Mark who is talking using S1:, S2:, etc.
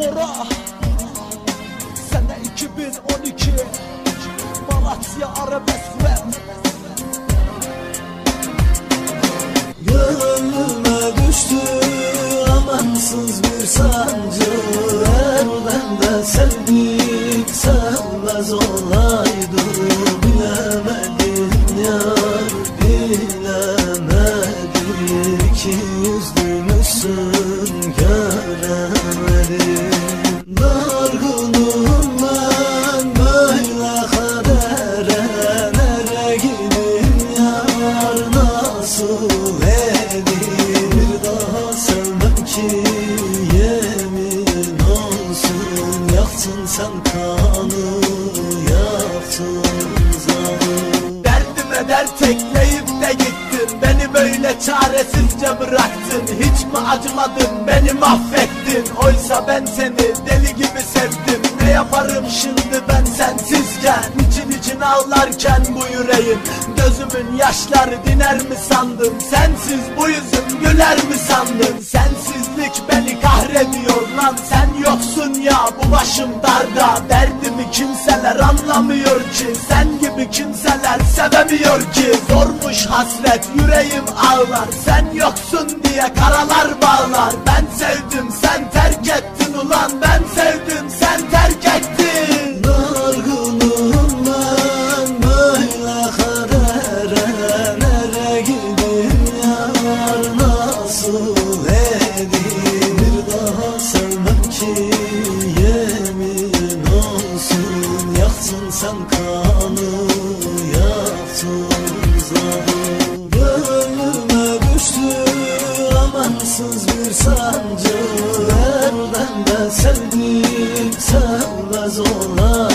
S1: Bora. Sene 2012 Malatya arabesk rap.
S2: Yoluma düştü amansız bir sancı. Erden de sevdik sevmez olaydı. Bilemedim yar bilemedim İki yüzlümüzsün göremedim. Kanı yaktın zanı
S1: Derdime dert ekleyip de gittin. Beni böyle çaresizce bıraktın. Hiç mi acımadın? Beni mahvettin. Oysa ben seni deli gibi sevdim. Ne yaparım şimdi ben sensizken? İçin için ağlarken bu yüreğim Gözümün yaşları diner mi sandın? Sensiz bu yüzüm güler mi sandın? Sensizlik beni kahrediyor lan Sen yoksun ya bu başım darda. Derdimi kimseler anlamıyor ki. Sen gibi kimseler sevemiyor ki. Zormuş hasret yüreğim ağlar. Sen yoksun diye karalar bağlar. Ben sevdim sen terk ettin ulan. Ben sevdim
S2: amansız bir sancı. Ben de sevdim sevmez olaydım